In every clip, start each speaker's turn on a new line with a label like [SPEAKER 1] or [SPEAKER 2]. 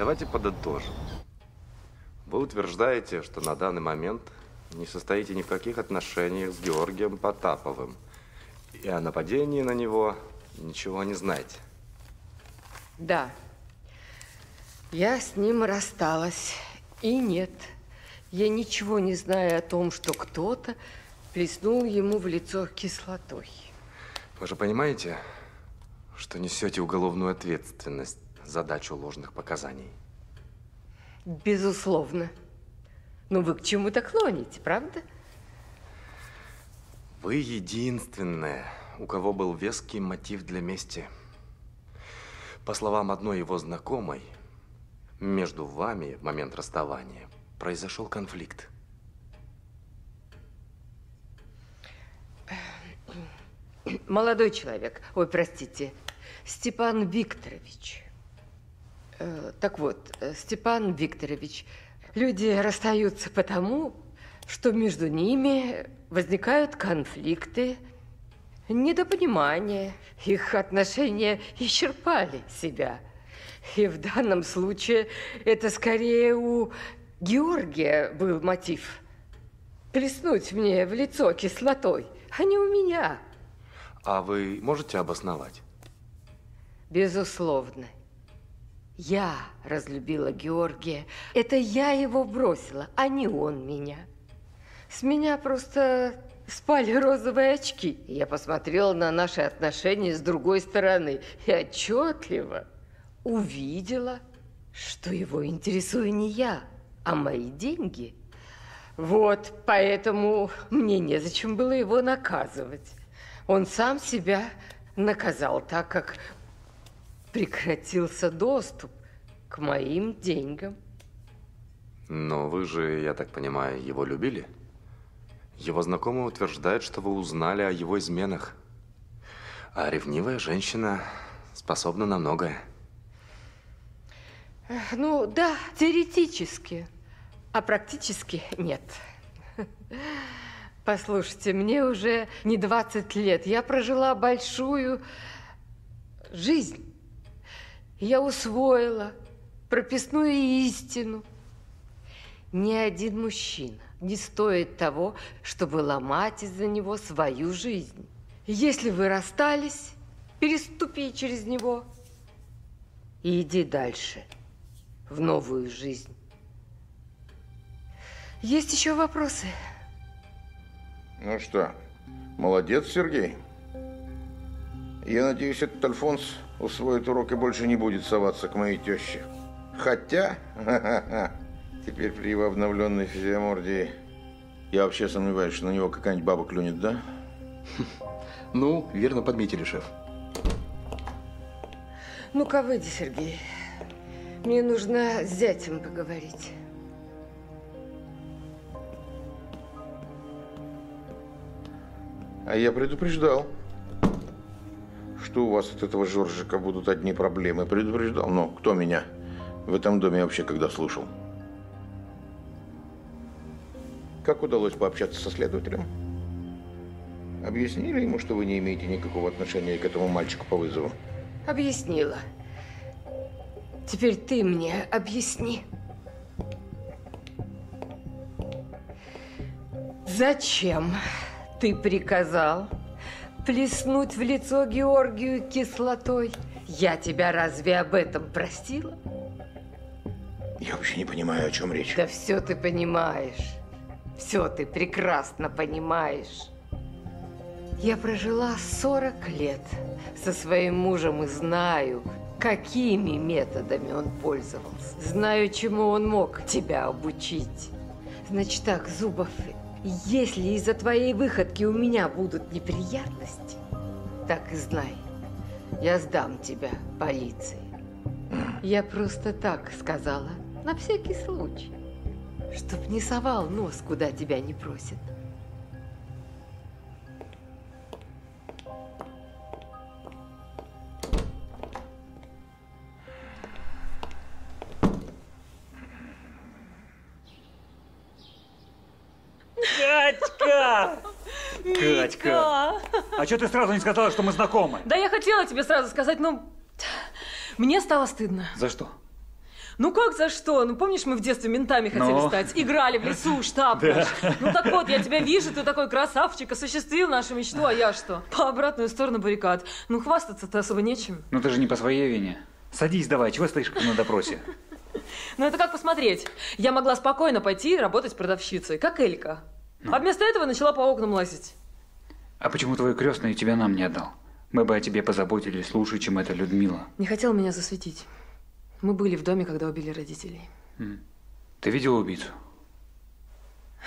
[SPEAKER 1] Давайте подытожим. Вы утверждаете, что на данный момент не состоите ни в каких отношениях с Георгием Потаповым. И о нападении на него ничего не знаете.
[SPEAKER 2] Да. Я с ним рассталась. И нет, я ничего не знаю о том, что кто-то плеснул ему в лицо кислотой.
[SPEAKER 1] Вы же понимаете, что несете уголовную ответственность за дачу ложных показаний?
[SPEAKER 2] Безусловно. Но вы к чему-то клоните, правда?
[SPEAKER 1] Вы единственная, у кого был веский мотив для мести. По словам одной его знакомой, между вами в момент расставания произошел конфликт.
[SPEAKER 2] Молодой человек, ой, простите, Степан Викторович. Э, так вот, э, Степан Викторович, люди расстаются потому, что между ними возникают конфликты, недопонимание. Их отношения исчерпали себя. И в данном случае это скорее у Георгия был мотив. Плеснуть мне в лицо кислотой, а не у меня.
[SPEAKER 1] А вы можете обосновать?
[SPEAKER 2] Безусловно. Я разлюбила Георгия. Это я его бросила, а не он меня. С меня просто спали розовые очки. Я посмотрела на наши отношения с другой стороны и отчетливо увидела, что его интересую не я, а мои деньги. Вот, поэтому мне незачем было его наказывать. Он сам себя наказал, так как прекратился доступ к моим деньгам.
[SPEAKER 1] Но вы же, я так понимаю, его любили? Его знакомый утверждает, что вы узнали о его изменах. А ревнивая женщина способна на многое.
[SPEAKER 2] Ну, да, теоретически, а практически нет. Послушайте, мне уже не 20 лет. Я прожила большую жизнь. Я усвоила прописную истину. Ни один мужчина не стоит того, чтобы ломать из-за него свою жизнь. Если вы расстались, переступи через него и иди дальше, в новую жизнь. Есть еще вопросы?
[SPEAKER 3] Ну что, молодец, Сергей. Я надеюсь, этот Альфонс усвоит урок и больше не будет соваться к моей теще. Хотя, теперь при его обновленной физиомордии, я вообще сомневаюсь, что на него какая-нибудь баба клюнет, да?
[SPEAKER 4] Ну, верно подметили, шеф.
[SPEAKER 2] Ну-ка, выйди, Сергей. Мне нужно с зятем поговорить.
[SPEAKER 3] А я предупреждал, что у вас от этого Жоржика будут одни проблемы. Предупреждал. Но кто меня в этом доме вообще когда слушал? Как удалось пообщаться со следователем? Объяснили ему, что вы не имеете никакого отношения к этому мальчику по вызову?
[SPEAKER 2] Объяснила. Теперь ты мне объясни. Зачем ты приказал плеснуть в лицо Георгию кислотой? Я тебя разве об этом просила?
[SPEAKER 3] Я вообще не понимаю, о чем речь.
[SPEAKER 2] Да все ты понимаешь. Все ты прекрасно понимаешь. Я прожила 40 лет со своим мужем и знаю, какими методами он пользовался. Знаю, чему он мог тебя обучить. Значит так, Зубов, если из-за твоей выходки у меня будут неприятности, так и знай, я сдам тебя полиции. Я просто так сказала, на всякий случай, чтоб не совал нос, куда тебя не просят.
[SPEAKER 5] Катька! А что ты сразу не сказала, что мы знакомы?
[SPEAKER 6] Да я хотела тебе сразу сказать, но мне стало стыдно.
[SPEAKER 5] За что?
[SPEAKER 6] Ну как за что? Ну помнишь, мы в детстве ментами хотели
[SPEAKER 7] Ну?
[SPEAKER 6] стать? Играли в лесу, штаб наш. Ну так вот, я тебя вижу, ты такой красавчик, осуществил нашу мечту, а я что? По обратную сторону баррикад. Ну хвастаться-то особо нечем.
[SPEAKER 7] Ну ты же не по своей вине. Садись давай, чего стоишь как на допросе?
[SPEAKER 6] Ну это как посмотреть. Я могла спокойно пойти работать продавщицей, как Элька. А вместо этого начала по окнам лазить.
[SPEAKER 7] А почему твой крестный тебя нам не отдал? Мы бы о тебе позаботились лучше, чем эта Людмила.
[SPEAKER 6] Не хотел меня засветить. Мы были в доме, когда убили родителей.
[SPEAKER 7] Ты видел убийцу?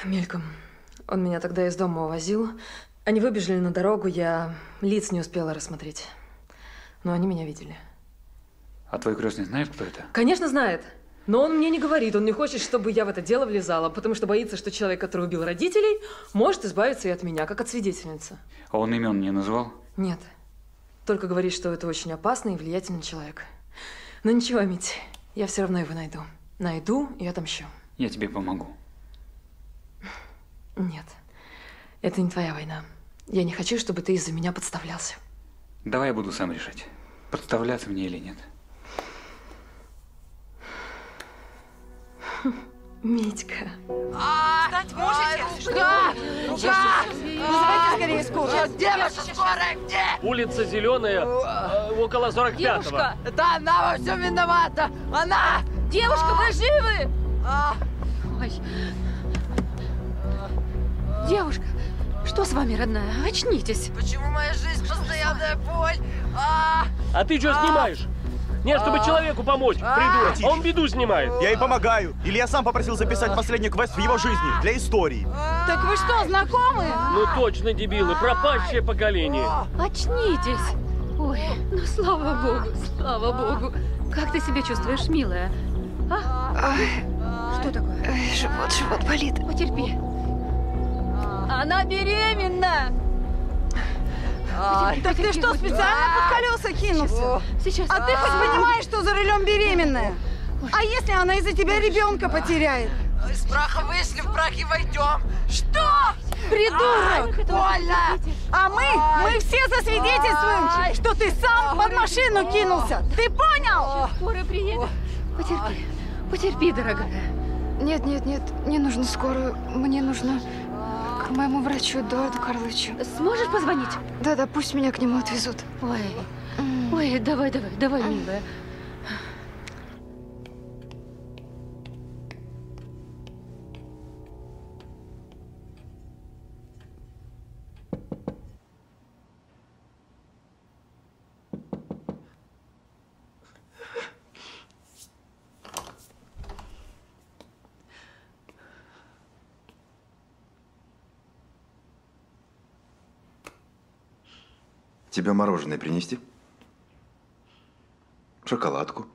[SPEAKER 6] Мельком. Он меня тогда из дома увозил. Они выбежали на дорогу, я лиц не успела рассмотреть. Но они меня видели.
[SPEAKER 7] А твой крестный знает, кто это?
[SPEAKER 6] Конечно, знает. Но он мне не говорит, он не хочет, чтобы я в это дело влезала, потому что боится, что человек, который убил родителей, может избавиться и от меня, как от свидетельницы.
[SPEAKER 7] А он имен не назвал?
[SPEAKER 6] Нет. Только говорит, что это очень опасный и влиятельный человек. Но ничего, Мить, я все равно его найду. Найду и отомщу.
[SPEAKER 7] Я тебе помогу.
[SPEAKER 6] Нет, это не твоя война. Я не хочу, чтобы ты из-за меня подставлялся.
[SPEAKER 7] Давай я буду сам решать, подставляться мне или нет.
[SPEAKER 6] Митька.
[SPEAKER 8] Встать можете? Да! Да! Вызывайте скорее скорую. Девушка, скорая где?
[SPEAKER 9] Улица Зеленая, э, около 45-го.
[SPEAKER 8] Девушка! Это она во всем виновата! Она!
[SPEAKER 10] Девушка, вы живы?
[SPEAKER 8] А,
[SPEAKER 10] Ой. Девушка, что с вами, родная? Очнитесь.
[SPEAKER 8] Почему моя жизнь постоянная боль? А,
[SPEAKER 9] А ты что снимаешь? Нет, чтобы человеку помочь, придурок. А он беду снимает.
[SPEAKER 11] Я ей помогаю. Илья сам попросил записать последний квест в его жизни, для истории.
[SPEAKER 8] так вы что, знакомы?
[SPEAKER 9] Ну точно, дебилы, пропащее поколение.
[SPEAKER 10] Очнитесь. Ой, ну слава богу, слава богу. Как ты себя чувствуешь, милая? А? Что такое?
[SPEAKER 12] Живот, живот болит.
[SPEAKER 10] Потерпи. Она беременна!
[SPEAKER 8] А, так ты что, специально под колеса кинулся?
[SPEAKER 10] Сейчас.
[SPEAKER 8] А ты хоть понимаешь, что за рулем беременная? А если она из-за тебя ребенка потеряет? Из праха вышли, в прах и войдем. Что? Придурок! Больно! А мы, мы все засвидетельствуем, что ты сам под машину кинулся. Ты понял?
[SPEAKER 10] Скоро приедет. Потерпи. Потерпи, дорогая.
[SPEAKER 12] Нет, нет, нет, не нужно скорую. Мне нужно к моему врачу Эдуарду Карловичу.
[SPEAKER 10] Сможешь позвонить?
[SPEAKER 12] Да-да, пусть меня к нему отвезут.
[SPEAKER 10] Ой. Ой, давай, давай, давай, милая.
[SPEAKER 13] Тебе мороженое принести? Шоколадку?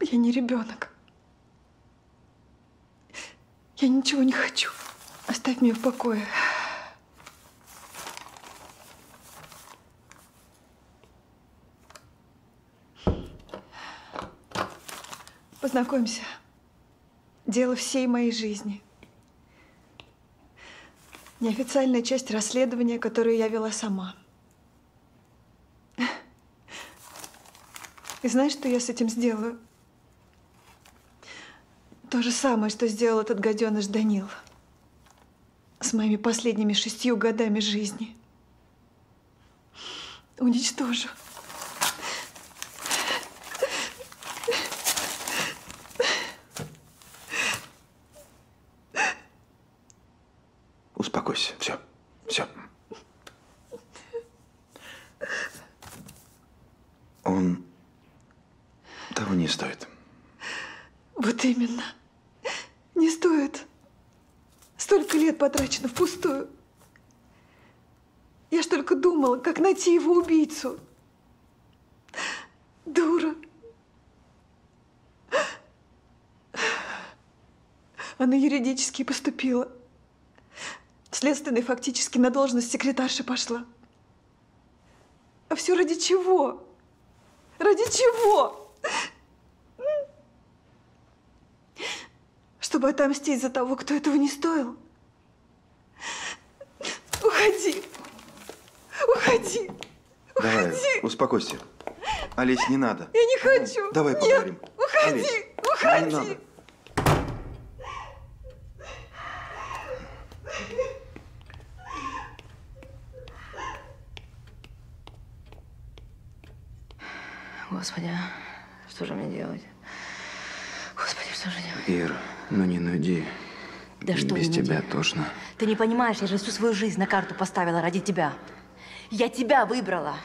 [SPEAKER 12] Я не ребенок. Я ничего не хочу. Оставь меня в покое. Познакомься. Дело всей моей жизни. Неофициальная часть расследования, которую я вела сама. И знаешь, что я с этим сделаю? То же самое, что сделал этот гаденыш Данил. С моими последними шестью годами жизни. Уничтожу.
[SPEAKER 13] Успокойся. Все. Все. Он того не стоит.
[SPEAKER 12] Вот именно. Не стоит. Столько лет потрачено впустую. Я ж только думала, как найти его убийцу. Дура. Она юридически поступила. Следственной фактически на должность секретарши пошла. А все ради чего? Ради чего? Чтобы отомстить за того, кто этого не стоил? Уходи! Уходи!
[SPEAKER 13] Давай,
[SPEAKER 12] Уходи!
[SPEAKER 13] успокойся. Олесь, не надо.
[SPEAKER 14] Я не хочу.
[SPEAKER 13] Давай
[SPEAKER 14] Нет,
[SPEAKER 13] поговорим.
[SPEAKER 14] Уходи,
[SPEAKER 13] Олесь,
[SPEAKER 14] уходи.
[SPEAKER 13] Не надо.
[SPEAKER 10] Господи, а что же мне делать? Господи, что же делать?
[SPEAKER 15] Ир, ну не нуди.
[SPEAKER 10] Да что
[SPEAKER 15] Без тебя
[SPEAKER 10] нуди?
[SPEAKER 15] тошно.
[SPEAKER 10] Ты не понимаешь, я же всю свою жизнь на карту поставила ради тебя. Я тебя выбрала.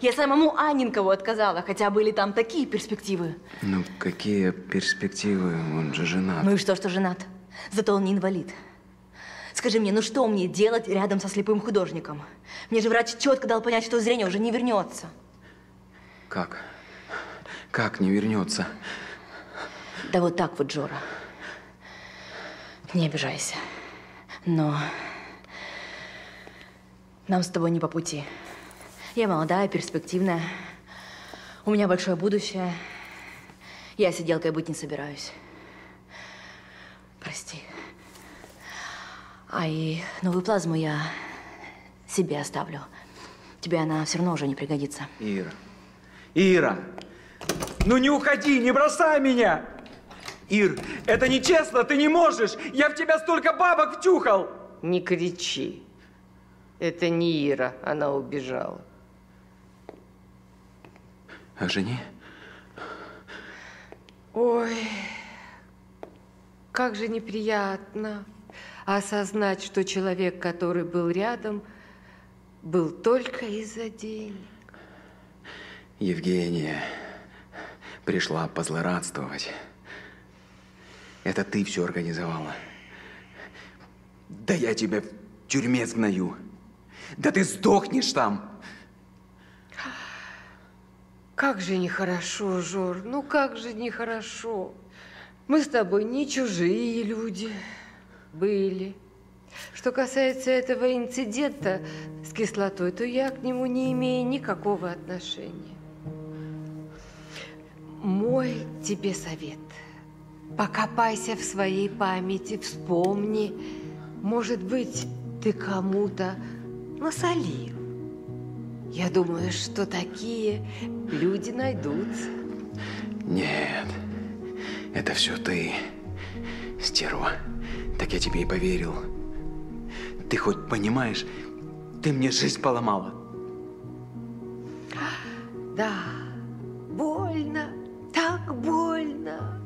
[SPEAKER 10] Я самому Анинкову отказала, хотя были там такие перспективы.
[SPEAKER 15] Ну, какие перспективы? Он же женат.
[SPEAKER 10] Ну и что, что женат? Зато он не инвалид. Скажи мне, ну что мне делать рядом со слепым художником? Мне же врач четко дал понять, что зрение уже не вернется.
[SPEAKER 15] Как? Как не вернется?
[SPEAKER 10] Да вот так вот, Джора. Не обижайся. Но нам с тобой не по пути. Я молодая, перспективная. У меня большое будущее. Я сиделкой быть не собираюсь. Прости. А и новую плазму я себе оставлю. Тебе она все равно уже не пригодится.
[SPEAKER 16] Ира. Ира! Ну не уходи, не бросай меня! Ир, это нечестно, ты не можешь! Я в тебя столько бабок втюхал!
[SPEAKER 2] Не кричи. Это не Ира, она убежала.
[SPEAKER 15] А жени?
[SPEAKER 2] Ой, как же неприятно осознать, что человек, который был рядом, был только из-за денег.
[SPEAKER 15] Евгения пришла позлорадствовать. Это ты все организовала. Да я тебя в тюрьме сгною. Да ты сдохнешь там.
[SPEAKER 2] Как же нехорошо, Жор, ну как же нехорошо. Мы с тобой не чужие люди были. Что касается этого инцидента с кислотой, то я к нему не имею никакого отношения. Мой тебе совет. Покопайся в своей памяти, вспомни. Может быть, ты кому-то насолил. Я думаю, что такие люди найдутся.
[SPEAKER 15] Нет, это все ты, стерва. Так я тебе и поверил. Ты хоть понимаешь, ты мне жизнь поломала.
[SPEAKER 2] Да, больно, так больно.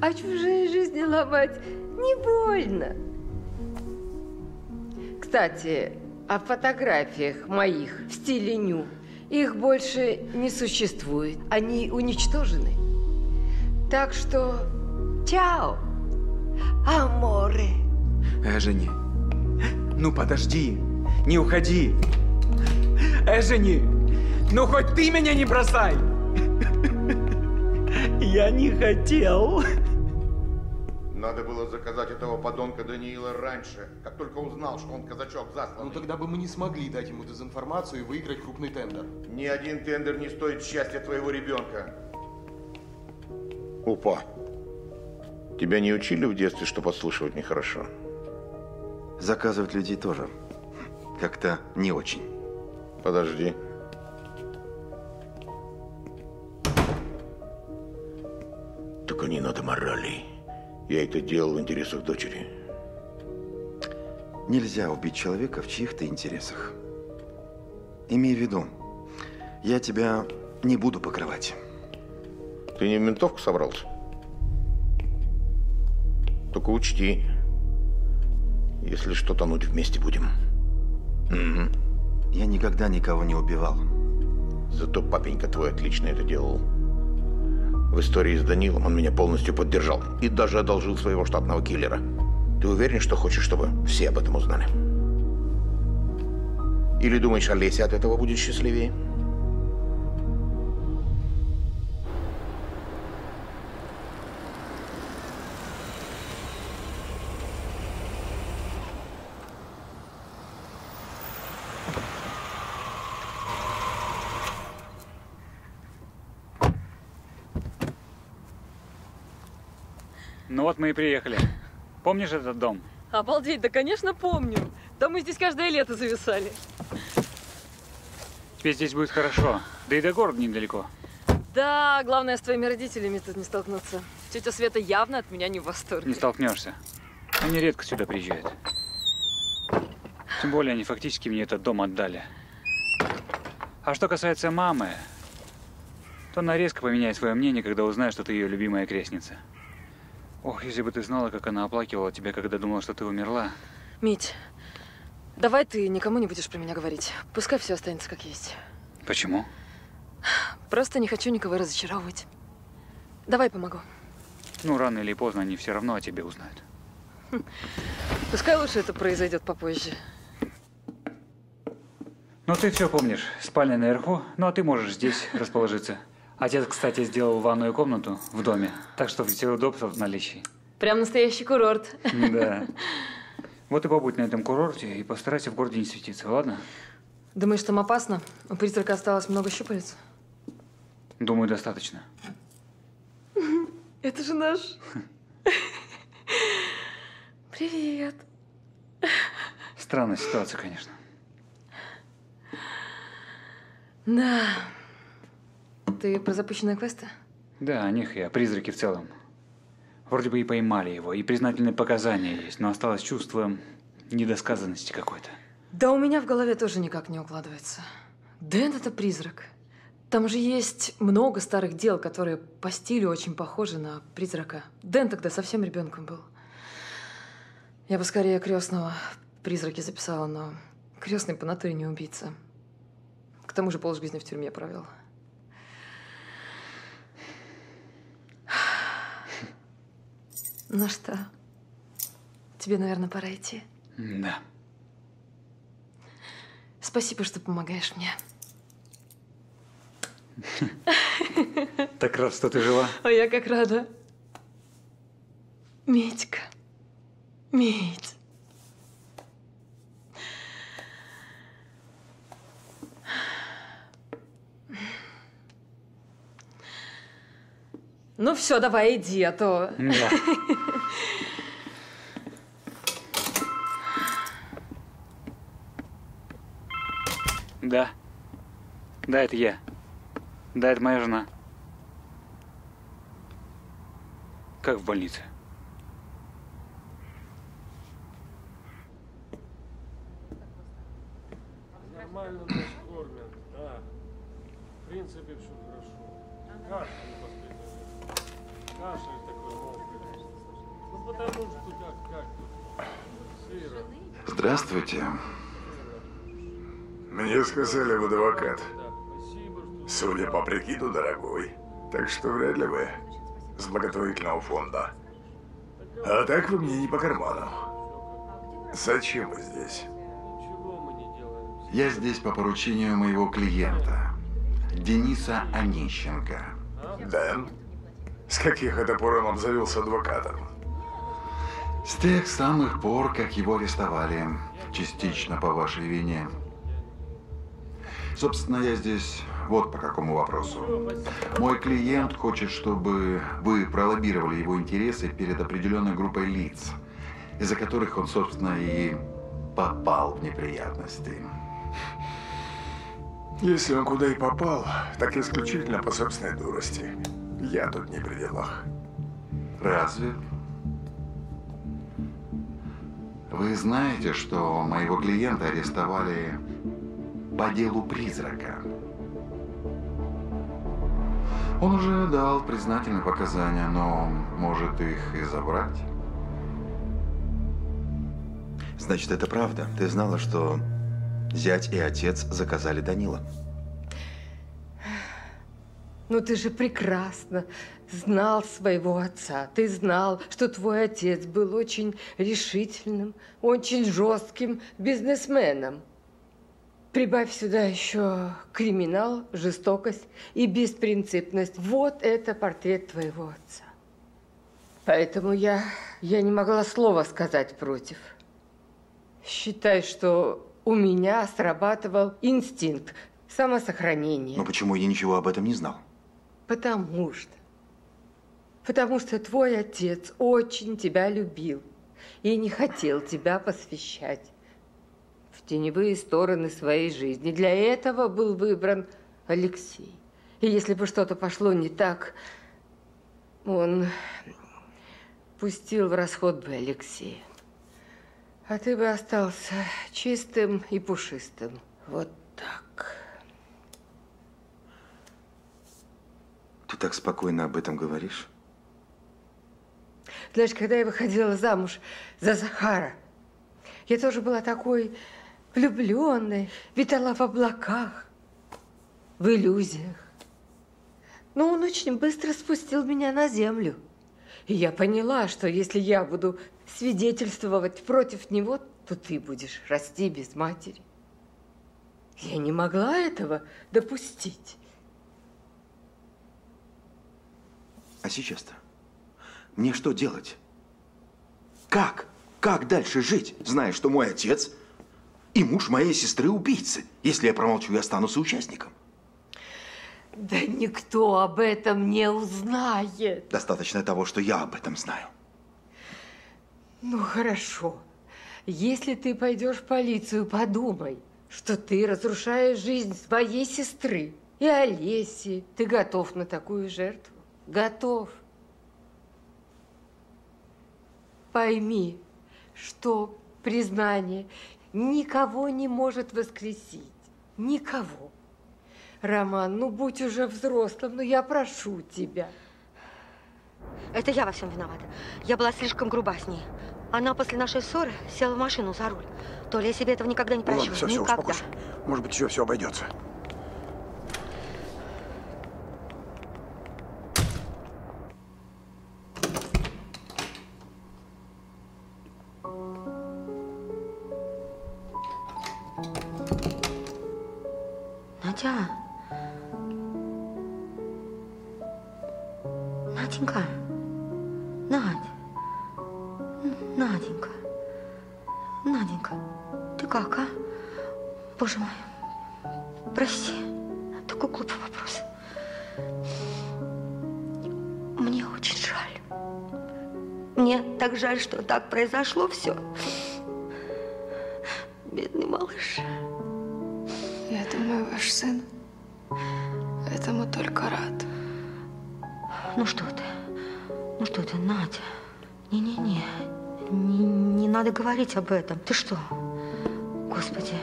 [SPEAKER 2] А чужие жизни ломать не больно. Кстати, о фотографиях моих в стиле ню. Их больше не существует. Они уничтожены. Так что, чао, аморе.
[SPEAKER 16] Эжени, ну подожди, не уходи. Эжени, ну хоть ты меня не бросай. Я не хотел.
[SPEAKER 3] Надо было заказать этого подонка Даниила раньше, как только узнал, что он казачок засланный.
[SPEAKER 13] Ну тогда бы мы не смогли дать ему дезинформацию и выиграть крупный тендер.
[SPEAKER 3] Ни один тендер не стоит счастья твоего ребенка. Упа. Тебя не учили в детстве, что подслушивать нехорошо?
[SPEAKER 13] Заказывать людей тоже. Как-то не очень.
[SPEAKER 3] Подожди. Не надо морали. Я это делал в интересах дочери.
[SPEAKER 13] Нельзя убить человека в чьих-то интересах. Имей в виду, я тебя не буду покрывать.
[SPEAKER 3] Ты не в ментовку собрался? Только учти, если что, тонуть вместе будем.
[SPEAKER 13] Угу. Я никогда никого не убивал.
[SPEAKER 3] Зато папенька твой отлично это делал. В истории с Данилом он меня полностью поддержал и даже одолжил своего штатного киллера. Ты уверен, что хочешь, чтобы все об этом узнали? Или думаешь, Олеся от этого будет счастливее?
[SPEAKER 7] Ну вот мы и приехали. Помнишь этот дом?
[SPEAKER 6] Обалдеть, да конечно помню. Да мы здесь каждое лето зависали.
[SPEAKER 7] Тебе здесь будет хорошо. Да и до города недалеко.
[SPEAKER 6] Да, главное, с твоими родителями тут не столкнуться. Тетя Света явно от меня не в восторге.
[SPEAKER 7] Не столкнешься. Они редко сюда приезжают. Тем более, они фактически мне этот дом отдали. А что касается мамы, то она резко поменяет свое мнение, когда узнает, что ты ее любимая крестница. Ох, если бы ты знала, как она оплакивала тебя, когда думала, что ты умерла.
[SPEAKER 6] Мить, давай ты никому не будешь про меня говорить. Пускай все останется как есть.
[SPEAKER 7] Почему?
[SPEAKER 6] Просто не хочу никого разочаровывать. Давай помогу.
[SPEAKER 7] Ну, рано или поздно они все равно о тебе узнают.
[SPEAKER 6] Пускай лучше это произойдет попозже.
[SPEAKER 7] Ну, ты все помнишь. Спальня наверху, ну а ты можешь здесь расположиться. Отец, кстати, сделал ванную комнату в доме, так что все удобства в наличии.
[SPEAKER 6] Прям настоящий курорт.
[SPEAKER 7] Да. Вот и побудь на этом курорте и постарайся в городе не светиться, ладно?
[SPEAKER 6] Думаешь, там опасно? У призрака осталось много щупалец?
[SPEAKER 7] Думаю, достаточно.
[SPEAKER 6] Это же наш. Привет.
[SPEAKER 7] Странная ситуация, конечно.
[SPEAKER 6] Да. Ты про запущенные квесты?
[SPEAKER 7] Да, о них и о призраке в целом. Вроде бы и поймали его, и признательные показания есть, но осталось чувство недосказанности какой-то.
[SPEAKER 6] Да у меня в голове тоже никак не укладывается. Дэн это призрак. Там же есть много старых дел, которые по стилю очень похожи на призрака. Дэн тогда совсем ребенком был. Я бы скорее крестного в призраке записала, но крестный по натуре не убийца. К тому же полжизни в тюрьме провел. Ну что, тебе, наверное, пора идти.
[SPEAKER 7] Да.
[SPEAKER 6] Спасибо, что помогаешь мне.
[SPEAKER 7] Так рад, что ты жива.
[SPEAKER 6] А я как рада. Митька. Мить. Ну все, давай иди, а то...
[SPEAKER 7] Да. Да. Да, это я. Да, это моя жена. Как в больнице?
[SPEAKER 17] Нормально нас кормят, да. В принципе, все хорошо. Каша не последняя. Каша такой мокрый. Ну потому что как, как тут? Сыро.
[SPEAKER 18] Здравствуйте. Мне сказали, вы адвокат. Судя по прикиду, дорогой. Так что вряд ли вы с благотворительного фонда. А так вы мне не по карману. Зачем вы здесь?
[SPEAKER 4] Я здесь по поручению моего клиента, Дениса Онищенко.
[SPEAKER 18] Дэн? С каких это пор он обзавелся адвокатом?
[SPEAKER 4] С тех самых пор, как его арестовали, частично по вашей вине. Собственно, я здесь вот по какому вопросу. Мой клиент хочет, чтобы вы пролоббировали его интересы перед определенной группой лиц, из-за которых он, собственно, и попал в неприятности.
[SPEAKER 18] Если он куда и попал, так исключительно по собственной дурости. Я тут не при делах.
[SPEAKER 4] Разве? Вы знаете, что моего клиента арестовали по делу призрака? Он уже дал признательные показания, но может их и забрать.
[SPEAKER 13] Значит, это правда. Ты знала, что зять и отец заказали Данила?
[SPEAKER 2] Ну ты же прекрасно знал своего отца. Ты знал, что твой отец был очень решительным, очень жестким бизнесменом. Прибавь сюда еще криминал, жестокость и беспринципность. Вот это портрет твоего отца. Поэтому я, я не могла слова сказать против. Считай, что у меня срабатывал инстинкт самосохранения.
[SPEAKER 13] Но почему я ничего об этом не знал?
[SPEAKER 2] Потому что. Потому что твой отец очень тебя любил и не хотел тебя посвящать в теневые стороны своей жизни. Для этого был выбран Алексей. И если бы что-то пошло не так, он пустил в расход бы Алексея. А ты бы остался чистым и пушистым. Вот так.
[SPEAKER 13] Ты так спокойно об этом говоришь?
[SPEAKER 2] Знаешь, когда я выходила замуж за Захара, я тоже была такой влюбленной, витала в облаках, в иллюзиях. Но он очень быстро спустил меня на землю. И я поняла, что если я буду свидетельствовать против него, то ты будешь расти без матери. Я не могла этого допустить.
[SPEAKER 13] А сейчас-то? Мне что делать? Как? Как дальше жить, зная, что мой отец и муж моей сестры убийцы? Если я промолчу, я стану соучастником.
[SPEAKER 2] Да никто об этом не узнает.
[SPEAKER 13] Достаточно того, что я об этом знаю.
[SPEAKER 2] Ну, хорошо. Если ты пойдешь в полицию, подумай, что ты разрушаешь жизнь своей сестры и Олеси. Ты готов на такую жертву? Готов. Пойми, что признание никого не может воскресить. Никого. Роман, ну будь уже взрослым, ну я прошу тебя.
[SPEAKER 19] Это я во всем виновата. Я была слишком груба с ней. Она после нашей ссоры села в машину за руль. То ли я себе этого никогда не
[SPEAKER 18] Ну
[SPEAKER 19] прощу.
[SPEAKER 18] ладно, все, все,
[SPEAKER 19] никогда.
[SPEAKER 18] успокойся. Может быть, еще все обойдется.
[SPEAKER 19] Жаль, что так произошло все. Бедный малыш.
[SPEAKER 6] Я думаю, ваш сын этому только рад.
[SPEAKER 19] Ну что ты? Ну что ты, Надя? Не-не-не. Не, не надо говорить об этом. Ты что? Господи,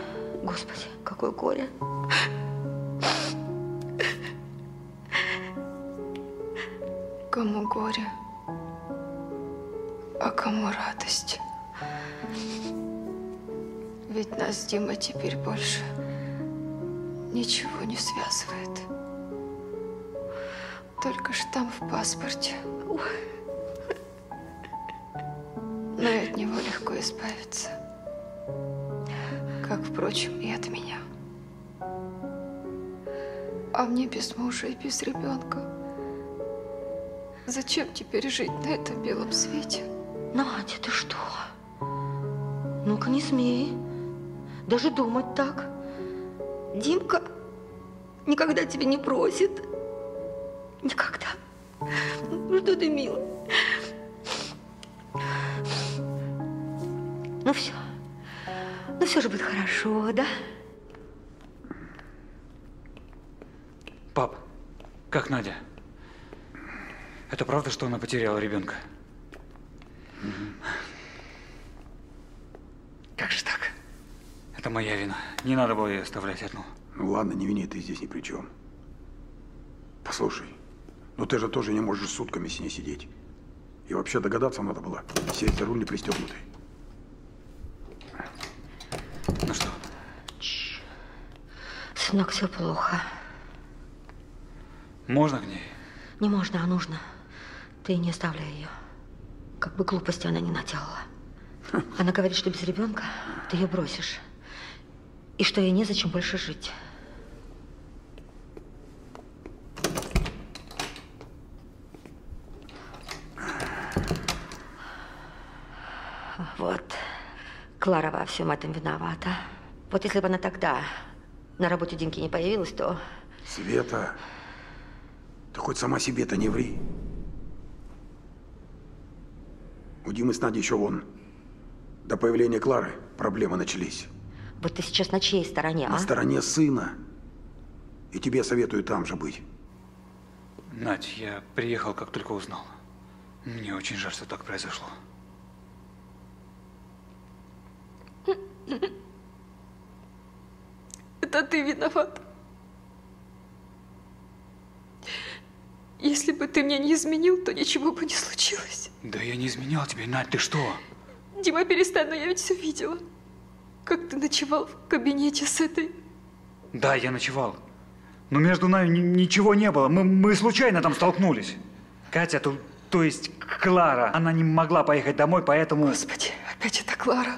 [SPEAKER 19] господи, какое горе.
[SPEAKER 6] Кому горе, а кому радость. Ведь нас с Димой теперь больше ничего не связывает. Только штамп в паспорте. Но и от него легко избавиться. Как, впрочем, и от меня. А мне без мужа и без ребенка. Зачем теперь жить на этом белом свете?
[SPEAKER 19] Надя, ты что? Ну-ка, не смей. Даже думать так. Димка никогда тебя не просит. Никогда. Ну что ты, милый? Ну все. Ну все же будет хорошо, да?
[SPEAKER 7] Пап, как Надя? Это правда, что она потеряла ребенка? Как же так? Это моя вина. Не надо было ее оставлять одну.
[SPEAKER 18] Ну ладно, не вини, ты здесь ни при чем. Послушай, ну ты же тоже не можешь сутками с ней сидеть. И вообще догадаться надо было. Сесть за руль не пристегнутый.
[SPEAKER 7] Ну что?
[SPEAKER 19] Сынок, все плохо.
[SPEAKER 7] Можно к ней?
[SPEAKER 19] Не можно, а нужно. Ты не оставляй ее. Как бы глупости она не наделала. Она говорит, что без ребенка ты ее бросишь. И что ей незачем больше жить. Вот. Клара во всем этом виновата. Вот если бы она тогда на работе Димки не появилась, то...
[SPEAKER 18] Света, ты хоть сама себе-то не ври. У Димы с Надей еще вон. До появления Клары проблемы начались.
[SPEAKER 19] Вот ты сейчас на чьей стороне, а?
[SPEAKER 18] На стороне сына. И тебе советую там же быть.
[SPEAKER 7] Надь, я приехал, как только узнал. Мне очень жаль, что так произошло.
[SPEAKER 6] Это ты виноват. Если бы ты меня не изменил, то ничего бы не случилось.
[SPEAKER 7] Да я не изменял тебе, Надь, ты что?
[SPEAKER 6] Дима, перестань, но я ведь все видела. Как ты ночевал в кабинете с этой...
[SPEAKER 7] Да, я ночевал. Но между нами ни- ничего не было. Мы, мы случайно там столкнулись. Катя, то, то есть Клара, она не могла поехать домой, поэтому...
[SPEAKER 6] Господи, опять это Клара.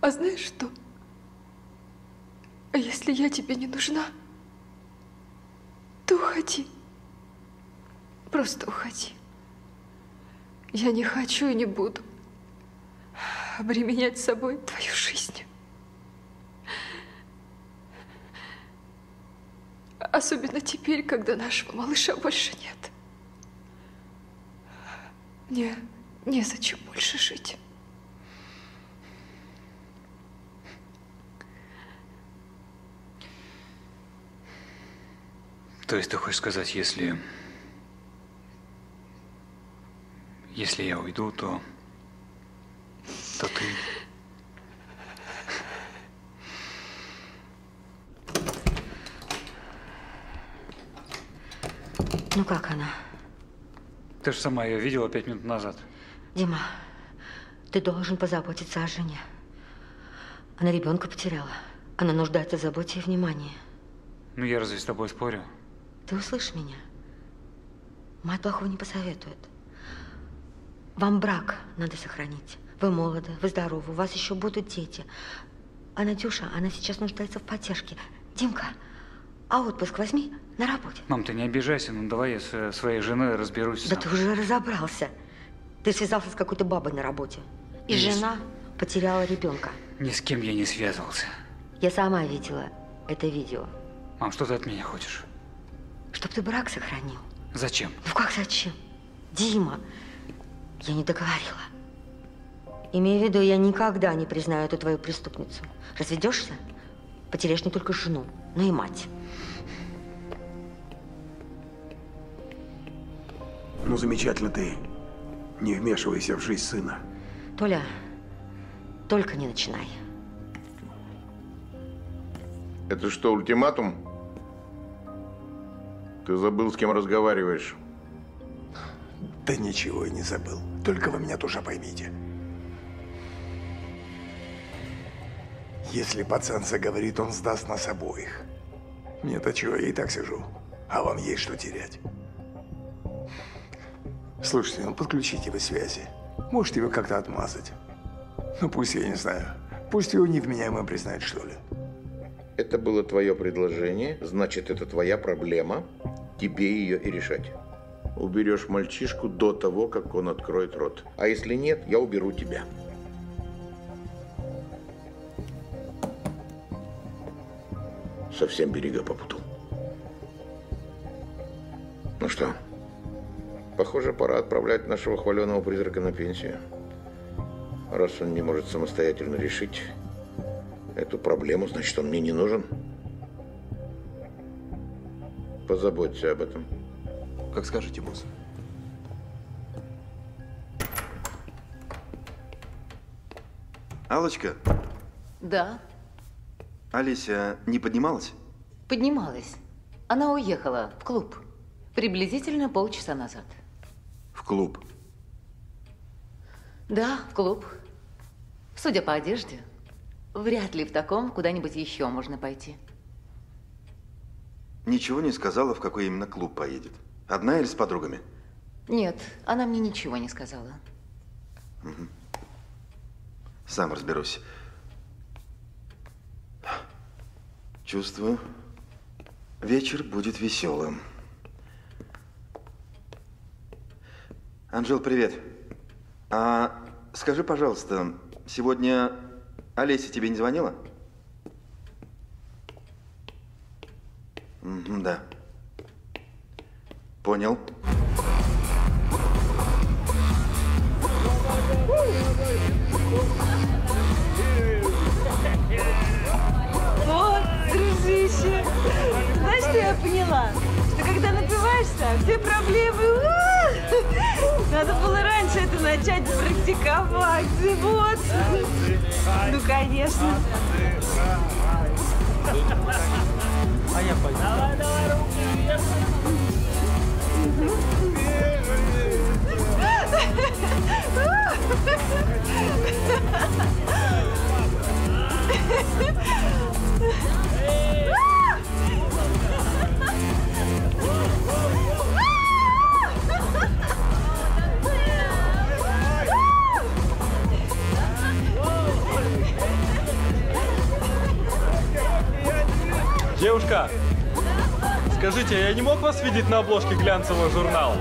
[SPEAKER 6] А знаешь что? А если я тебе не нужна, то уходи. Просто уходи. Я не хочу и не буду обременять собой твою жизнь. Особенно теперь, когда нашего малыша больше нет. Мне незачем больше жить.
[SPEAKER 7] То есть ты хочешь сказать, если... Если я уйду, то... То ты...
[SPEAKER 19] Ну как она?
[SPEAKER 7] Ты же сама ее видела пять минут назад.
[SPEAKER 19] Дима, ты должен позаботиться о жене. Она ребенка потеряла. Она нуждается в заботе и внимании.
[SPEAKER 7] Ну я разве с тобой спорю?
[SPEAKER 19] Ты услышь меня. Мать плохого не посоветует. Вам брак надо сохранить. Вы молоды, вы здоровы, у вас еще будут дети. А Надюша, она сейчас нуждается в поддержке. Димка, а отпуск возьми на работе.
[SPEAKER 7] Мам, ты не обижайся, ну давай я со своей женой разберусь
[SPEAKER 19] Да
[SPEAKER 7] сам.
[SPEAKER 19] ты уже разобрался. Ты связался с какой-то бабой на работе. И
[SPEAKER 7] Есть.
[SPEAKER 19] жена потеряла ребенка.
[SPEAKER 7] Ни с кем я не связывался.
[SPEAKER 19] Я сама видела это видео.
[SPEAKER 7] Мам, что ты от меня хочешь?
[SPEAKER 19] Чтоб ты брак сохранил.
[SPEAKER 7] Зачем?
[SPEAKER 19] Ну как зачем? Дима, я не договорила. Имею в виду, я никогда не признаю эту твою преступницу. Разведешься, потеряешь не только жену, но и мать.
[SPEAKER 18] Ну, замечательно ты. Не вмешивайся в жизнь сына.
[SPEAKER 19] Толя, только не начинай.
[SPEAKER 3] Это что, ультиматум? Ты забыл, с кем разговариваешь.
[SPEAKER 18] Да ничего я не забыл. Только вы меня тоже поймите. Если пацан заговорит, он сдаст нас обоих. Мне-то чего, я и так сижу. А вам есть что терять. Слушайте, ну подключите вы связи. Можете его как-то отмазать. Ну пусть, я не знаю, пусть его невменяемым признают, что ли.
[SPEAKER 3] Это было твое предложение, значит, это твоя проблема. Тебе ее и решать. Уберешь мальчишку до того, как он откроет рот. А если нет, я уберу тебя. Совсем берега попутал. Ну что, похоже, пора отправлять нашего хваленого призрака на пенсию. Раз он не может самостоятельно решить эту проблему, значит, он мне не нужен. Позаботься об этом.
[SPEAKER 1] Как скажете, босс.
[SPEAKER 13] Аллочка,
[SPEAKER 20] Да,
[SPEAKER 13] Олеся не поднималась?
[SPEAKER 20] поднималась. Она уехала в клуб. Приблизительно полчаса назад.
[SPEAKER 13] В клуб.
[SPEAKER 20] Да, в клуб. Судя по одежде, вряд ли в таком куда-нибудь еще можно пойти.
[SPEAKER 13] Ничего не сказала, в какой именно клуб поедет. Одна или с подругами?
[SPEAKER 20] Нет, она мне ничего не сказала.
[SPEAKER 13] Мгм. Сам разберусь. Чувствую, вечер будет веселым. Анжел, привет. А скажи, пожалуйста, сегодня Олеся тебе не звонила? Мгм, да. Понял.
[SPEAKER 12] Вот поняла, что когда напиваешься, все проблемы... Надо было раньше это начать практиковать. Вот. Ну, конечно.
[SPEAKER 17] А я пойду. Давай, давай, руки вверх. Девушка, скажите, я не мог вас видеть на обложке глянцевого журнала?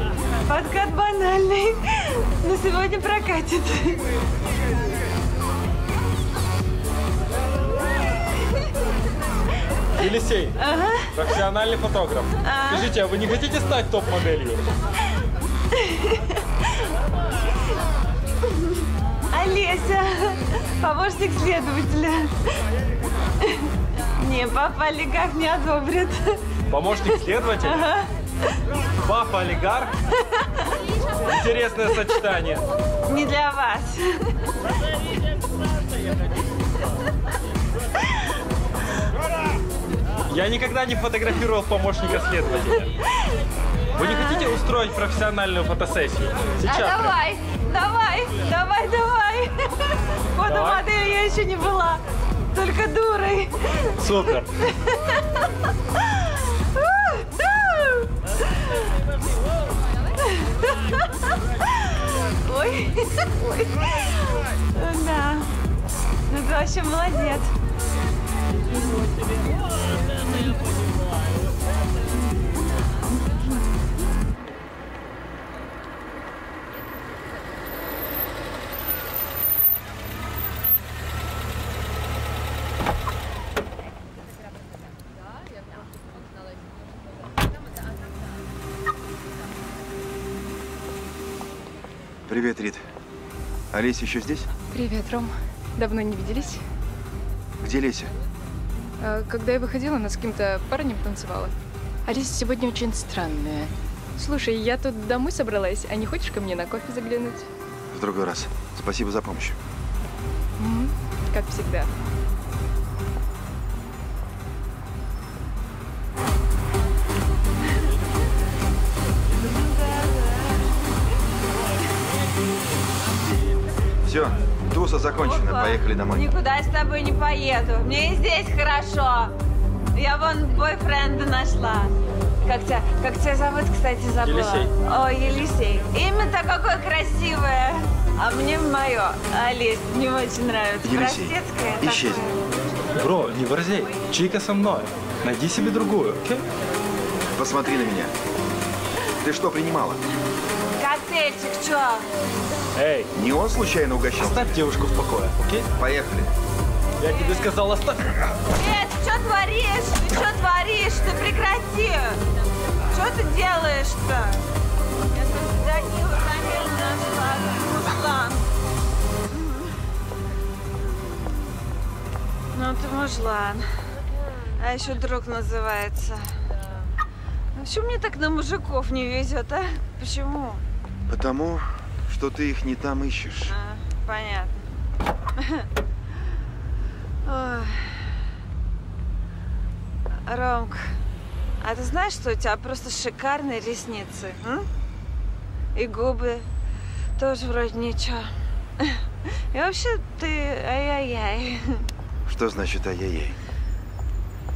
[SPEAKER 12] Подкат банальный, но сегодня прокатит.
[SPEAKER 17] Елисей,
[SPEAKER 12] Ага.
[SPEAKER 17] профессиональный фотограф.
[SPEAKER 12] А.
[SPEAKER 17] Скажите, а вы не хотите стать топ-моделью?
[SPEAKER 12] Олеся, помощник следователя. Не, папа олигарх не одобрит.
[SPEAKER 17] Помощник следователя?
[SPEAKER 12] Ага.
[SPEAKER 17] Папа олигарх? Интересное сочетание.
[SPEAKER 12] Не для вас.
[SPEAKER 17] Я никогда не фотографировал помощника следователя. Вы не хотите устроить профессиональную фотосессию? Сейчас.
[SPEAKER 12] а
[SPEAKER 17] прям.
[SPEAKER 12] давай, давай, давай, давай. Фотомодель я еще не была. Только дурой.
[SPEAKER 17] Супер.
[SPEAKER 12] Ой, ой. Да. Ну ты вообще молодец.
[SPEAKER 13] Рит. Олеся еще здесь?
[SPEAKER 14] Привет, Ром. Давно не виделись.
[SPEAKER 13] Где Леся?
[SPEAKER 14] А, Когда я выходила, она с каким-то парнем танцевала. Алиса сегодня очень странная. Слушай, я тут домой собралась, а не хочешь ко мне на кофе заглянуть?
[SPEAKER 13] В другой раз. Спасибо за помощь.
[SPEAKER 14] М, Как всегда.
[SPEAKER 13] Все, туса закончена.
[SPEAKER 12] Опа.
[SPEAKER 13] Поехали домой.
[SPEAKER 12] Никуда я с тобой не поеду. Мне и здесь хорошо. Я вон бойфренда нашла. Как тебя, как тебя зовут, кстати, забыла?
[SPEAKER 17] Елисей.
[SPEAKER 12] О, Елисей. Имя-то какое красивое. А мне мое, Олесь, не очень нравится.
[SPEAKER 17] Елисей,
[SPEAKER 12] Простецкое
[SPEAKER 17] исчезни.
[SPEAKER 12] такое.
[SPEAKER 17] Бро, не борзей. Чика со мной. Найди себе другую, окей?
[SPEAKER 13] Посмотри на меня. Ты что принимала?
[SPEAKER 12] Коктейльчик, чё?
[SPEAKER 17] Эй,
[SPEAKER 13] Не он случайно угощал?
[SPEAKER 17] оставь девушку в покое, окей?
[SPEAKER 13] Поехали.
[SPEAKER 17] Я тебе сказал, оставь.
[SPEAKER 12] Э, ты что творишь? Ты что творишь? Ты прекрати! Что ты делаешь-то? Я тут Данила Камиль нашла. Мужлан. Ну ты мужлан. А еще друг называется. Почему мне так на мужиков не везет, а? Почему?
[SPEAKER 13] Потому, что ты их не там ищешь.
[SPEAKER 12] А, понятно. Ромк, а ты знаешь, что у тебя просто шикарные ресницы? м? И губы тоже вроде ничего. И вообще ты ай-яй-яй.
[SPEAKER 13] Что значит ай-яй-яй?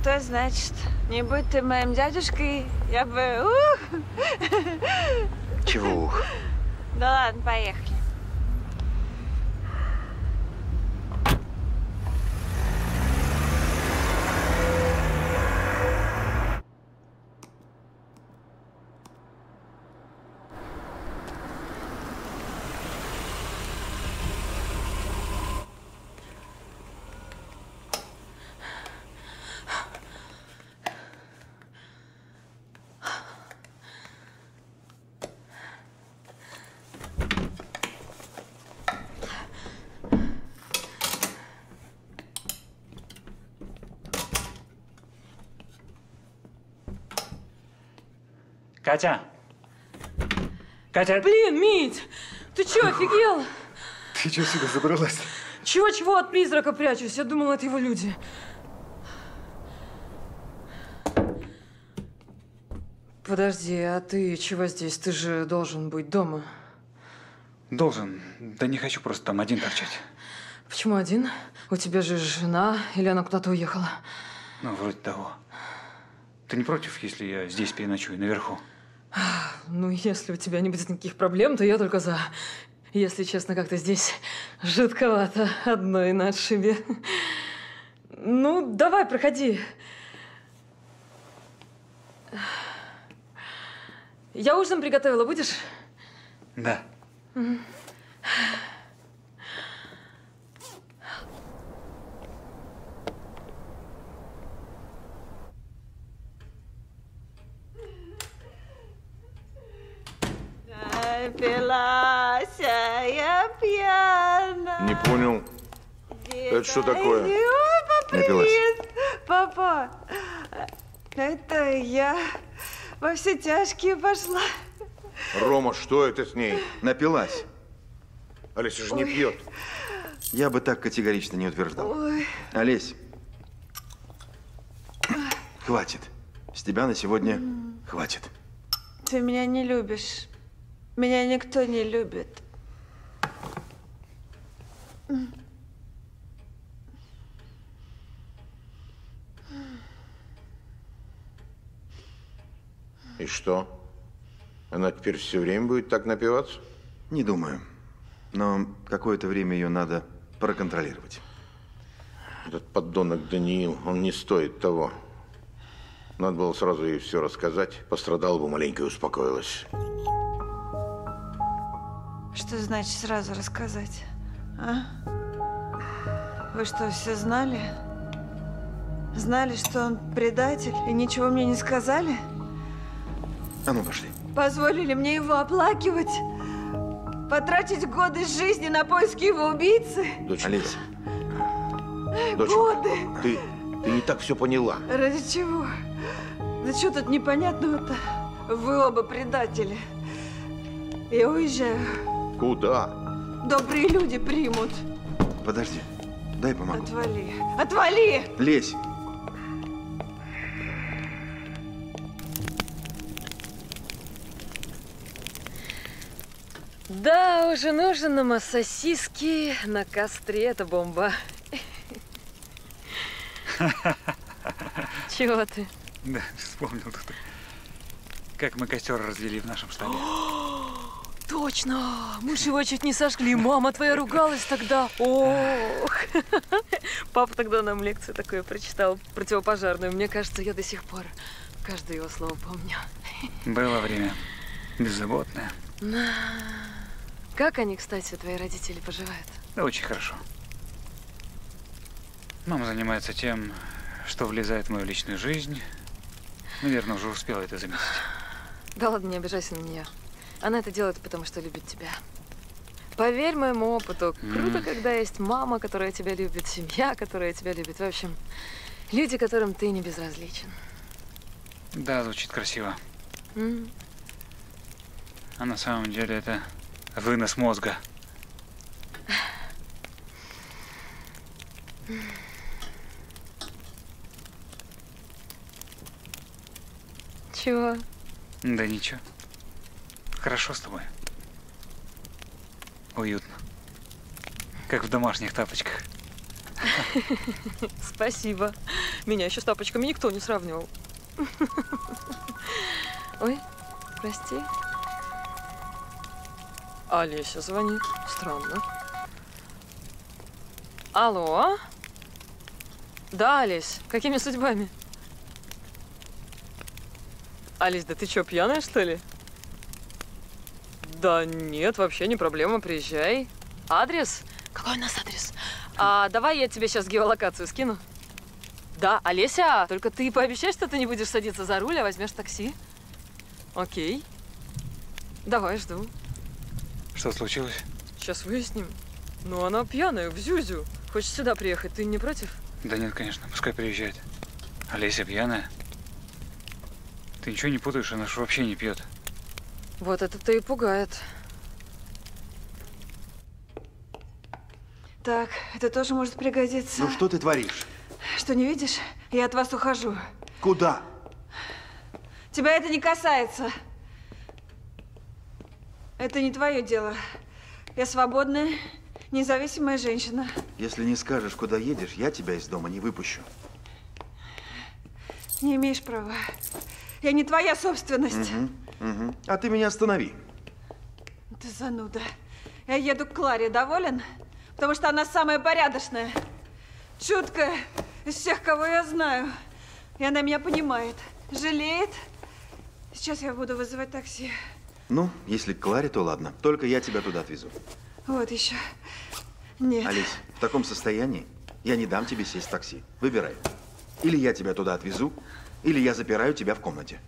[SPEAKER 12] То значит, не будь ты моим дядюшкой, я бы... ух!
[SPEAKER 13] Чего?
[SPEAKER 12] Да ладно, поехали.
[SPEAKER 7] Катя! Катя!
[SPEAKER 6] Блин, Мить! Ты чё, офигел?
[SPEAKER 4] Ты чего сюда забралась?
[SPEAKER 6] Чего-чего от призрака прячусь? Я думала, это его люди. Подожди, а ты чего здесь? Ты же должен быть дома.
[SPEAKER 7] Должен. Да не хочу просто там один торчать.
[SPEAKER 6] Почему один? У тебя же жена, или она куда-то уехала?
[SPEAKER 7] Ну, вроде того. Ты не против, если я здесь переночую, наверху?
[SPEAKER 6] Ну, если у тебя не будет никаких проблем, то я только за. Если честно, как-то здесь жутковато одной на отшибе. Ну, давай, проходи. Я ужин приготовила, будешь?
[SPEAKER 7] Да.
[SPEAKER 6] Мгм.
[SPEAKER 12] Напилась, я пьяна.
[SPEAKER 3] Не понял. Это что такое?
[SPEAKER 12] Папа,
[SPEAKER 3] Напилась.
[SPEAKER 12] привет. Папа, это я во все тяжкие пошла.
[SPEAKER 3] Рома, что это с ней?
[SPEAKER 13] Напилась.
[SPEAKER 3] Олеся же не
[SPEAKER 12] Ой.
[SPEAKER 3] пьет.
[SPEAKER 13] Я бы так категорично не утверждал.
[SPEAKER 12] Ой.
[SPEAKER 13] Олесь, хватит. С тебя на сегодня хватит.
[SPEAKER 12] Ты меня не любишь. Меня никто не любит.
[SPEAKER 3] И что? Она теперь все время будет так напиваться?
[SPEAKER 13] Не думаю. Но какое-то время ее надо проконтролировать.
[SPEAKER 3] Этот поддонок Даниил, он не стоит того. Надо было сразу ей все рассказать. Пострадала бы маленько и успокоилась.
[SPEAKER 12] Что значит сразу рассказать? А? Вы что, все знали? Знали, что он предатель и ничего мне не сказали?
[SPEAKER 13] А ну, пошли.
[SPEAKER 12] Позволили мне его оплакивать? Потратить годы жизни на поиски его убийцы?
[SPEAKER 13] Олесь,
[SPEAKER 12] Годы!
[SPEAKER 3] Ты, ты не так все поняла.
[SPEAKER 12] Ради чего? Да что тут непонятного-то? Вы оба предатели. Я уезжаю.
[SPEAKER 3] Куда?
[SPEAKER 12] Добрые люди примут.
[SPEAKER 13] подожди. Дай помогу.
[SPEAKER 12] Отвали. Отвали!
[SPEAKER 13] Лезь.
[SPEAKER 6] Да, уже нужен нам сосиски на костре. Это бомба. Чего ты?
[SPEAKER 7] Да, вспомнил тут. Как мы костер развели в нашем штабе.
[SPEAKER 6] Точно! Мы же его чуть не сожгли. Мама твоя ругалась тогда. Ох! Папа тогда нам лекцию такую прочитал, противопожарную. Мне кажется, я до сих пор каждое его слово помню.
[SPEAKER 7] Было время. Беззаботное.
[SPEAKER 6] Как они, кстати, твои родители поживают?
[SPEAKER 7] Да очень хорошо. Мама занимается тем, что влезает в мою личную жизнь. Наверное, уже успела это заметить.
[SPEAKER 6] Да ладно, не обижайся на нее. Она это делает, потому что любит тебя. Поверь моему опыту, круто, когда есть мама, которая тебя любит, семья, которая тебя любит. В общем, люди, которым ты не безразличен.
[SPEAKER 7] Да, звучит красиво. А на самом деле это вынос мозга.
[SPEAKER 6] Чего?
[SPEAKER 7] Да ничего. Хорошо с тобой. Уютно. Как в домашних тапочках.
[SPEAKER 6] Спасибо. Меня еще с тапочками никто не сравнивал. Ой, прости. Олеся звонит. Странно. Алло? Да, Олесь, какими судьбами? Олесь, да ты что, пьяная, что ли? Да нет, вообще не проблема, приезжай. Адрес? Какой у нас адрес? А, давай я тебе сейчас геолокацию скину. Да, Олеся, только ты пообещай, что ты не будешь садиться за руль, а возьмешь такси. Окей. Давай, жду.
[SPEAKER 7] Что случилось?
[SPEAKER 6] Сейчас выясним. Ну, она пьяная, в Зюзю. Хочешь сюда приехать, ты не против?
[SPEAKER 7] Да нет, конечно, пускай приезжает. Олеся пьяная. Ты Ты ничего не путаешь, она же вообще не пьет.
[SPEAKER 6] Вот это-то и пугает.
[SPEAKER 12] Так, это тоже может пригодиться.
[SPEAKER 13] Ну что ты творишь?
[SPEAKER 12] Что, не видишь? Я от вас ухожу.
[SPEAKER 13] Куда?
[SPEAKER 12] Тебя это не касается. Это не твое дело. Я свободная, независимая женщина.
[SPEAKER 13] Если не скажешь, куда едешь, я тебя из дома не выпущу.
[SPEAKER 12] Не имеешь права. Я не твоя собственность.
[SPEAKER 13] Угу, угу. А ты меня останови.
[SPEAKER 12] Ты зануда. Я еду к Кларе. Доволен? Потому что она самая порядочная, чуткая из всех, кого я знаю. И она меня понимает, жалеет. Сейчас я буду вызывать такси.
[SPEAKER 13] Ну, если к Кларе, то ладно. Только я тебя туда отвезу.
[SPEAKER 12] Вот еще. Нет.
[SPEAKER 13] Алис, в таком состоянии я не дам тебе сесть в такси. Выбирай. Или я тебя туда отвезу, или я запираю тебя в комнате.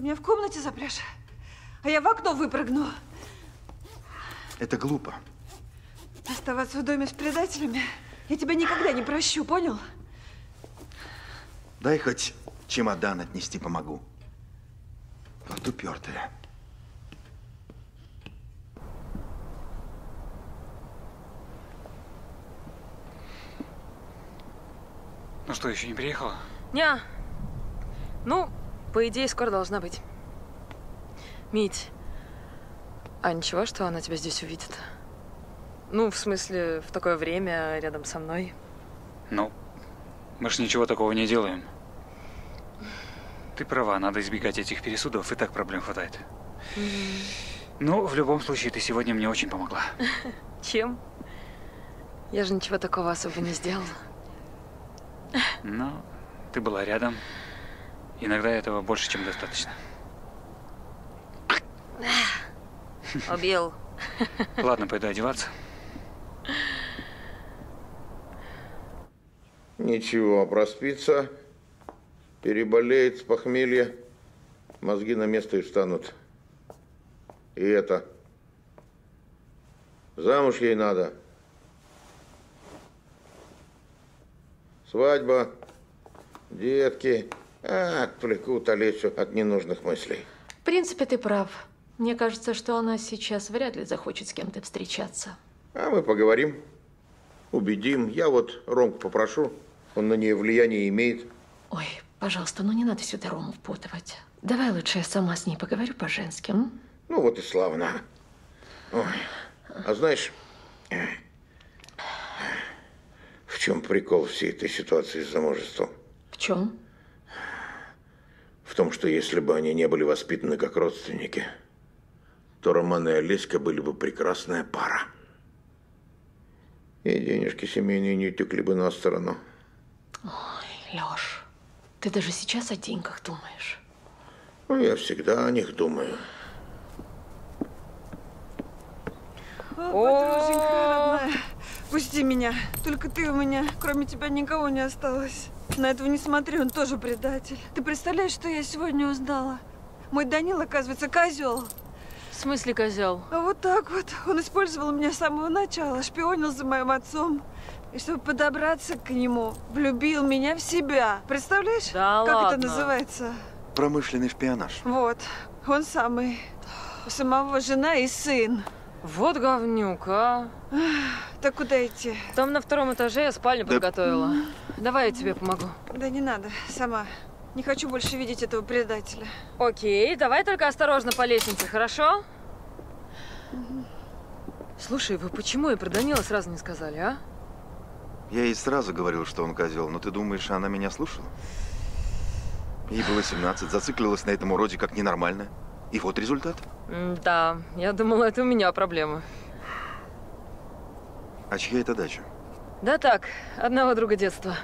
[SPEAKER 12] Ты меня в комнате запрешь, а я в окно выпрыгну.
[SPEAKER 13] Это глупо.
[SPEAKER 12] Оставаться в доме с предателями я тебя никогда не прощу, понял?
[SPEAKER 13] Дай хоть чемодан отнести помогу. Вот упертая.
[SPEAKER 7] Ну что, еще не приехала?
[SPEAKER 6] Не. Ну, по идее, скоро должна быть. Мить, а ничего, что она тебя здесь увидит? Ну, в смысле, в такое время рядом со мной.
[SPEAKER 7] Ну, мы ж ничего такого не делаем. Ты права, надо избегать этих пересудов, и так проблем хватает. Ну, в любом случае, ты сегодня мне очень помогла.
[SPEAKER 6] Чем? Я же ничего такого особо не сделала.
[SPEAKER 7] Ну, ты была рядом. Иногда этого больше, чем достаточно.
[SPEAKER 6] Убил.
[SPEAKER 7] Ладно, пойду одеваться.
[SPEAKER 3] Ничего, проспится, переболеет с похмелья, мозги на место и встанут. И это. Замуж ей надо. Свадьба, детки. А, отвлекут Олесю от ненужных мыслей.
[SPEAKER 21] В принципе, ты прав. Мне кажется, что она сейчас вряд ли захочет с кем-то встречаться.
[SPEAKER 3] А мы поговорим, убедим. Я вот Ромку попрошу, он на нее влияние имеет.
[SPEAKER 21] Ой, пожалуйста, ну не надо сюда Рому впутывать. Давай лучше я сама с ней поговорю по-женски?
[SPEAKER 3] Ну вот и славно. Ой. А знаешь, в чем прикол всей этой ситуации с замужеством?
[SPEAKER 21] В чем?
[SPEAKER 3] В том, что если бы они не были воспитаны как родственники, то Роман и Олеська были бы прекрасная пара. И денежки семейные не утекли бы на сторону.
[SPEAKER 21] Ой, Лёш, ты даже сейчас о деньгах думаешь.
[SPEAKER 3] Ну, я всегда о них думаю.
[SPEAKER 12] О, подруженька родная, пусти меня. Только ты у меня, кроме тебя, никого не осталось. На этого не смотри, он тоже предатель. Ты представляешь, что я сегодня узнала? Мой Данил, оказывается, козел.
[SPEAKER 6] В смысле козел?
[SPEAKER 12] А вот так вот. Он использовал меня с самого начала, шпионил за моим отцом. И чтобы подобраться к нему, влюбил меня в себя. Представляешь?
[SPEAKER 6] Да
[SPEAKER 12] как
[SPEAKER 6] ладно?
[SPEAKER 12] это называется?
[SPEAKER 13] Промышленный шпионаж.
[SPEAKER 12] Вот, он самый. У самого жена и сын.
[SPEAKER 6] Вот говнюк, а.
[SPEAKER 12] Так куда идти?
[SPEAKER 6] Там на втором этаже я спальню подготовила. Давай я тебе помогу.
[SPEAKER 12] Да не надо, сама. Не хочу больше видеть этого предателя.
[SPEAKER 6] Окей, давай только осторожно по лестнице, хорошо? Слушай, вы почему и про Данила сразу не сказали, а?
[SPEAKER 13] Я ей сразу говорил, что он козел, но ты думаешь, она меня слушала? Ей было 17, зациклилась на этом уроде как ненормальная. И вот результат.
[SPEAKER 6] Да, я думала, это у меня проблемы.
[SPEAKER 13] А чья это дача?
[SPEAKER 6] Да так, одного друга детства.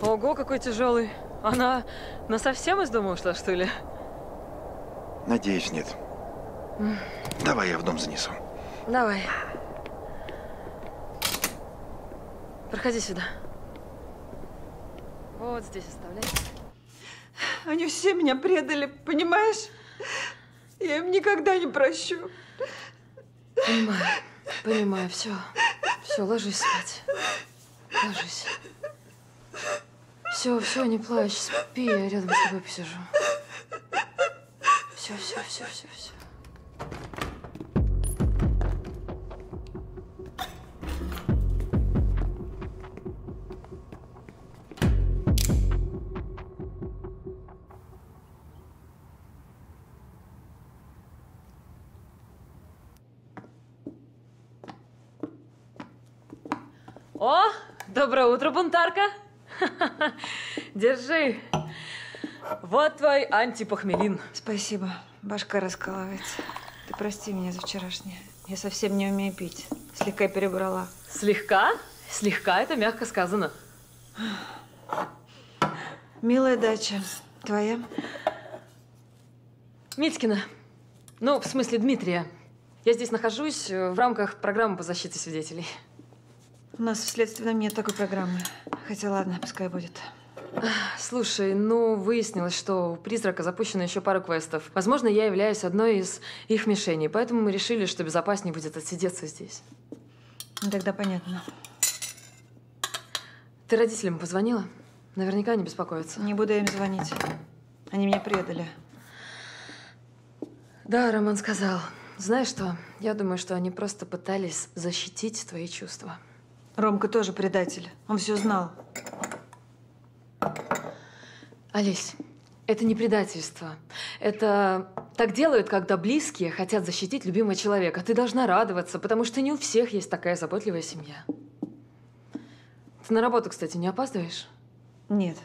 [SPEAKER 6] Ого, какой тяжелый. Она на совсем из дома ушла, что ли?
[SPEAKER 13] Надеюсь, нет. Давай я в дом занесу.
[SPEAKER 6] Давай. Проходи сюда. Вот здесь оставляй.
[SPEAKER 12] Они все меня предали, понимаешь? Я им никогда не прощу.
[SPEAKER 6] Понимаю, Понимаю, все. Все, ложись спать. Ложись. Все, все, не плачь, спи, я рядом с тобой посижу. Все, все, все, все, все. О, доброе утро, бунтарка. Держи. Вот твой антипохмелин.
[SPEAKER 12] Спасибо. Башка раскалывается. Ты прости меня за вчерашнее. Я совсем не умею пить. Слегка перебрала.
[SPEAKER 6] Слегка? Слегка это мягко сказано.
[SPEAKER 12] Милая дача. Твоя?
[SPEAKER 6] Митькина. Ну, в смысле Дмитрия. Я здесь нахожусь э, в рамках программы по защите свидетелей.
[SPEAKER 12] У нас в следственном нет такой программы. Хотя ладно, пускай будет.
[SPEAKER 6] Слушай, ну, выяснилось, что у призрака запущена еще пара квестов. Возможно, я являюсь одной из их мишеней, поэтому мы решили, что безопаснее будет отсидеться здесь.
[SPEAKER 12] Ну, тогда понятно.
[SPEAKER 6] Ты родителям позвонила? Наверняка они беспокоятся.
[SPEAKER 12] Не буду им звонить. Они меня предали.
[SPEAKER 6] Да, Роман сказал. Знаешь что? Я думаю, что они просто пытались защитить твои чувства.
[SPEAKER 12] Ромка тоже предатель. Он все знал.
[SPEAKER 6] Олесь, это не предательство. Это так делают, когда близкие хотят защитить любимого человека. Ты должна радоваться, потому что не у всех есть такая заботливая семья. Ты на работу, кстати, не опаздываешь?
[SPEAKER 12] Нет.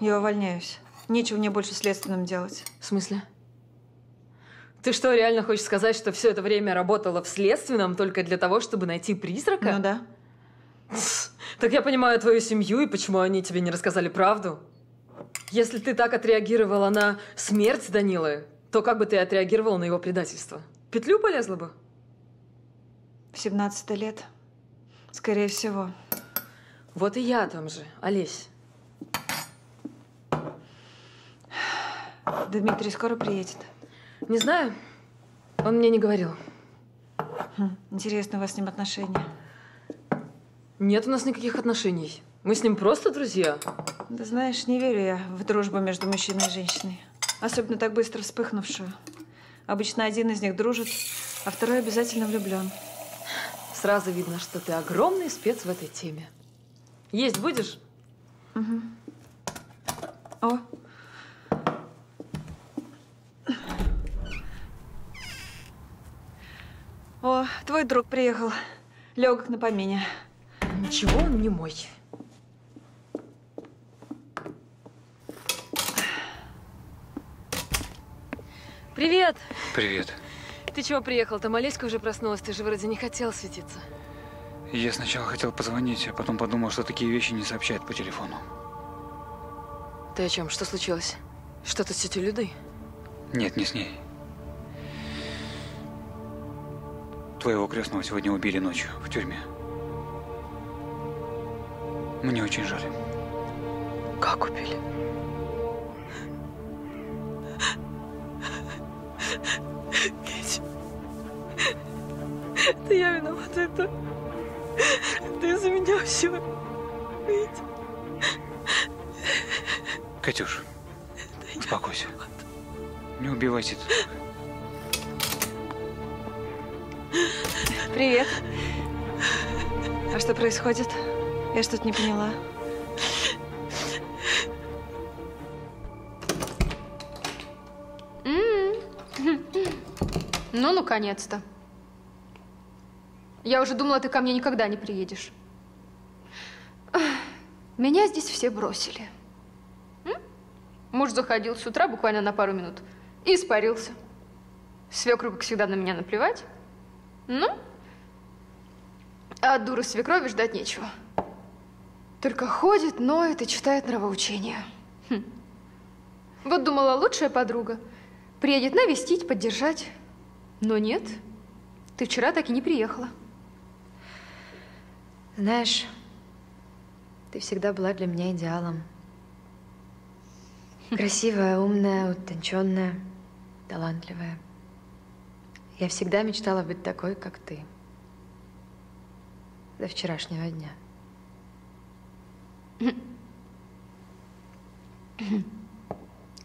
[SPEAKER 12] Я увольняюсь. Нечего мне больше следственным делать.
[SPEAKER 6] В смысле? Ты что, реально хочешь сказать, что все это время работала в следственном только для того, чтобы найти призрака?
[SPEAKER 12] Ну да.
[SPEAKER 6] Так я понимаю твою семью и почему они тебе не рассказали правду. Если ты так отреагировала на смерть Данилы, то как бы ты отреагировала на его предательство? В Петлю полезла бы?
[SPEAKER 12] В 17 лет. Скорее всего.
[SPEAKER 6] Вот и я там же, Олесь.
[SPEAKER 12] Дмитрий скоро приедет.
[SPEAKER 6] Не знаю. Он мне не говорил.
[SPEAKER 12] Хм, интересно, у вас с ним отношения?
[SPEAKER 6] Нет у нас никаких отношений. Мы с ним просто друзья.
[SPEAKER 12] Да знаешь, не верю я в дружбу между мужчиной и женщиной. Особенно так быстро вспыхнувшую. Обычно один из них дружит, а второй обязательно влюблен.
[SPEAKER 6] Сразу видно, что ты огромный спец в этой теме. Есть будешь?
[SPEAKER 12] Угу. О. О, твой друг приехал. Легок на помине.
[SPEAKER 6] Ничего, он не мой. Привет!
[SPEAKER 7] Привет.
[SPEAKER 6] Ты чего приехал? Там Олеська уже проснулась, ты же вроде не хотел светиться.
[SPEAKER 7] Я сначала хотел позвонить, а потом подумал, что такие вещи не сообщают по телефону.
[SPEAKER 6] Ты о чем? Что случилось? Что-то с тетей Людой?
[SPEAKER 7] Нет, не с ней. Твоего крестного сегодня убили ночью в тюрьме. Мне очень жаль.
[SPEAKER 6] Как убили? Кить, это я виновата, это... Это из-за меня все. Ведь...
[SPEAKER 7] Катюш, успокойся. Не убивайся ты.
[SPEAKER 12] Привет. А что происходит? Я что-то не поняла.
[SPEAKER 14] Ну, наконец-то. Я уже думала, ты ко мне никогда не приедешь. Меня здесь все бросили. Муж заходил с утра буквально на пару минут и испарился. Свекру, как всегда, на меня наплевать. Ну, а от дуры свекрови ждать нечего. Только ходит, ноет и читает нравоучения. Хм. Вот думала, лучшая подруга. Приедет навестить, поддержать. Но нет, ты вчера так и не приехала.
[SPEAKER 10] Знаешь, ты всегда была для меня идеалом. Красивая, умная, утонченная, талантливая. Я всегда мечтала быть такой, как ты. До вчерашнего дня.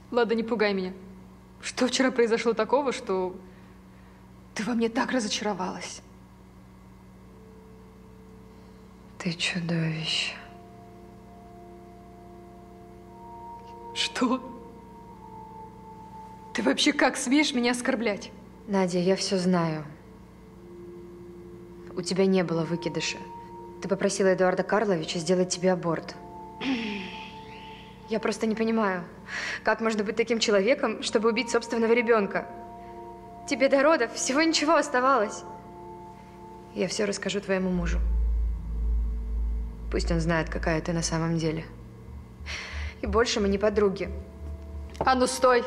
[SPEAKER 14] Ладно, не пугай меня. Что вчера произошло такого, что ты во мне так разочаровалась?
[SPEAKER 22] Ты чудовище.
[SPEAKER 14] Что? Ты вообще как смеешь меня оскорблять?
[SPEAKER 22] Надя, я все знаю. У тебя не было выкидыша. Ты попросила Эдуарда Карловича сделать тебе аборт. Я просто не понимаю, как можно быть таким человеком, чтобы убить собственного ребенка. Тебе до родов всего ничего оставалось. Я все расскажу твоему мужу. Пусть он знает, какая ты на самом деле. И больше мы не подруги.
[SPEAKER 14] А ну стой!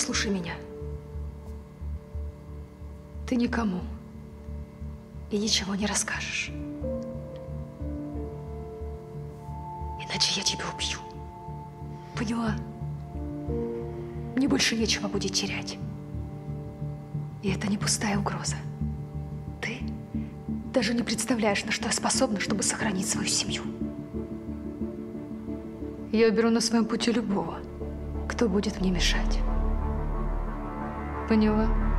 [SPEAKER 14] Послушай меня. Ты никому и ничего не расскажешь. Иначе я тебя убью. Поняла? Мне больше нечего будет терять. И это не пустая угроза. Ты даже не представляешь, на что я способна, чтобы сохранить свою семью. Я уберу на своем пути любого, кто будет мне мешать. Поняла?